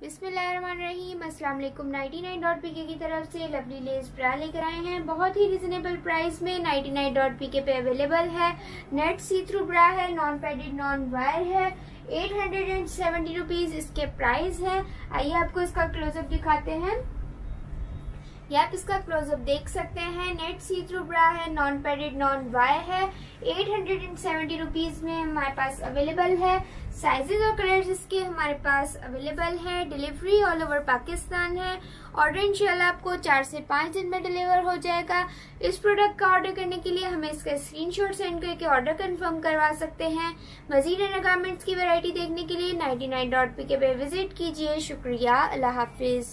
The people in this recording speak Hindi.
बिस्मिल्लाहिर्रहमानिर्रहीम अस्सलाम वालेकुम 99.pk की तरफ़ से लवली लेस ब्रा लेकर आए हैं। बहुत ही रिजनेबल प्राइस में 99.pk पे अवेलेबल है। नेट सी थ्रू ब्रा है नॉन पैडेड नॉन वायर है। Eight hundred and seventy rupees इसके प्राइस है। आइए आपको इसका क्लोजअप दिखाते हैं। ये आप इसका क्लोजअप देख सकते हैं। नेट सी थ्रू ब्रा है नॉन पैडेड नॉन वायर है। Eight hundred and seventy rupees में हमारे पास अवेलेबल है। साइजेस और कलर्स इसके हमारे पास अवेलेबल है। डिलीवरी ऑल ओवर पाकिस्तान है। ऑर्डर इंशाल्लाह आपको चार से पाँच दिन में डिलीवर हो जाएगा। इस प्रोडक्ट का ऑर्डर करने के लिए हमें इसका स्क्रीनशॉट सेंड करके ऑर्डर कंफर्म करवा सकते हैं। मजीद गारमेंट्स की वैरायटी देखने के लिए। नाइन्टी नाइन डॉट पी के पे विज़िट कीजिए। शुक्रिया। अल्लाह हाफिज।